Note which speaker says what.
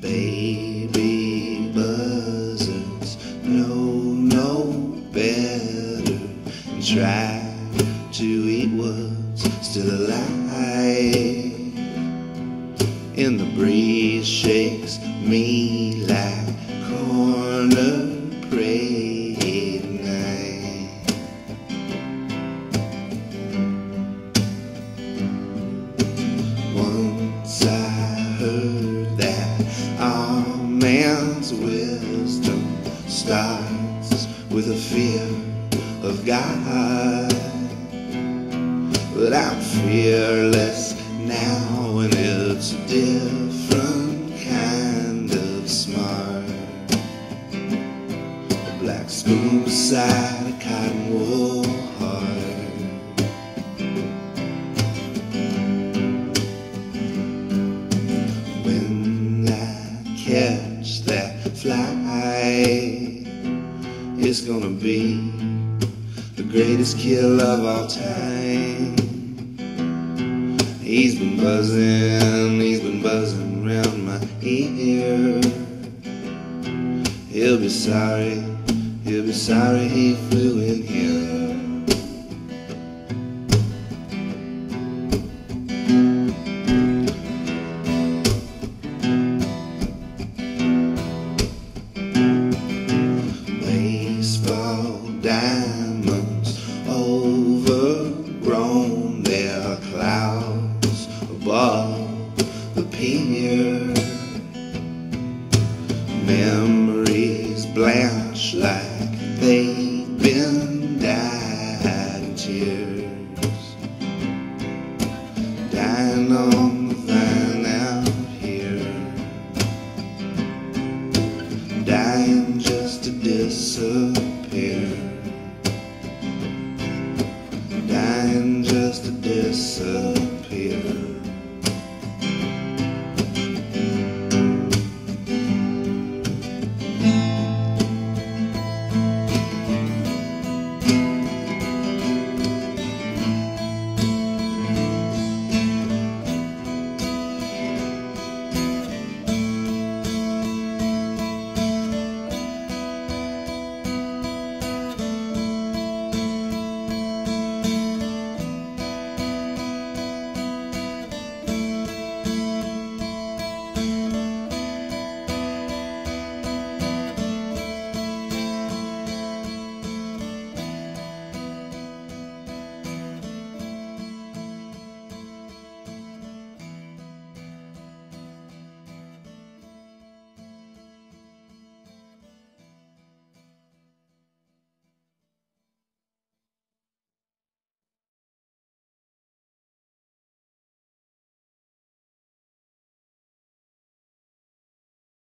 Speaker 1: Baby buzzards know no better try to eat what's still alive. And the breeze shakes me like man's wisdom starts with a fear of God. But I'm fearless now, and it's a different kind of smart. A black spoon beside a cotton wool it's gonna be the greatest kill of all time. He's been buzzing, he's been buzzing around my ear. He'll be sorry, he'll be sorry he flew in here. here. Memories blanch like they've been dyed in tears. Dying on the vine out here. Dying just to disappear. Dying just to disappear.